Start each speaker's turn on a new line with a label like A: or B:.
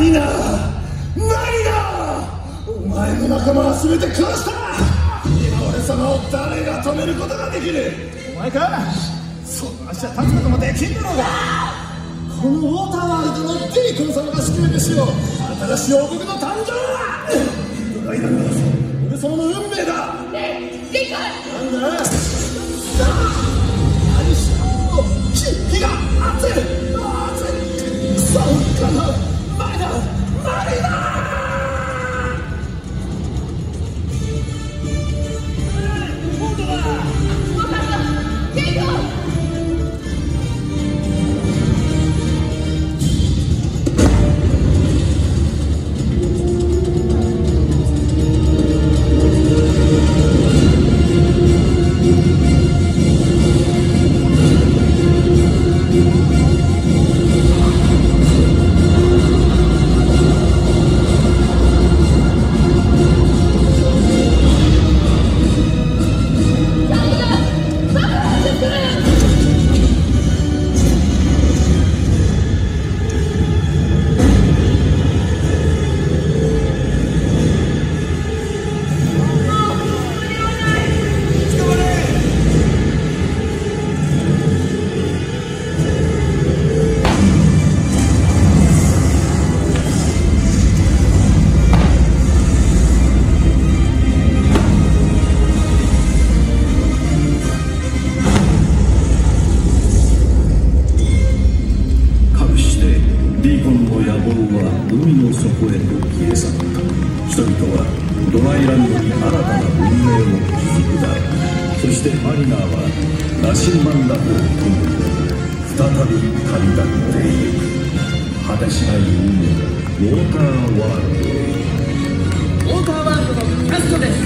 A: リナマリナお前の仲間は全て殺した。今俺様を誰が止めることができる？お前か？そんな足は立つこともできんだろうが。このウォーターワールドのデイコン様が救いですよ。新しい王国の誕生は？ドライダンが俺様の運命だ。ねえリカなんだ？さあ何しろ火火が熱い。熱いそうかな
B: 海の底へと消え去った人々はドライランドに新たな文明を築くだろうそしてマリナーは羅針盤だと共に再び旅立っていく果てしない海のウォーターワールドへウ
A: ォーターワールドのキャストです。